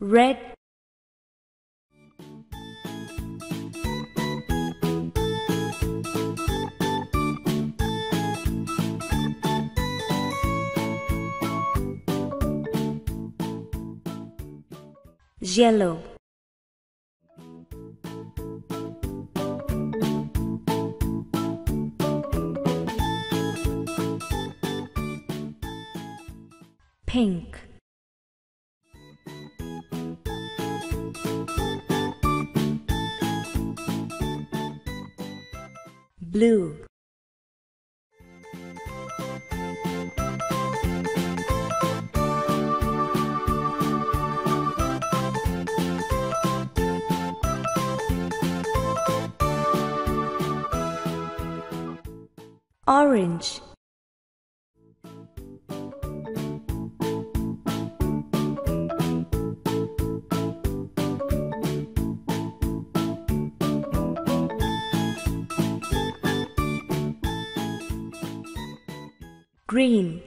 red yellow pink blue. Orange green